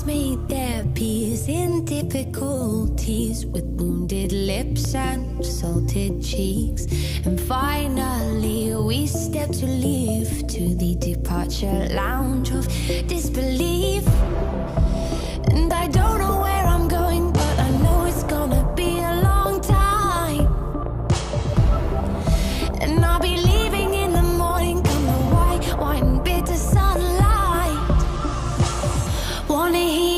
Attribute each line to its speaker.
Speaker 1: made their peace in difficulties with wounded lips and salted cheeks. And finally, we stepped to leave to the departure lounge of disbelief. Wanna hear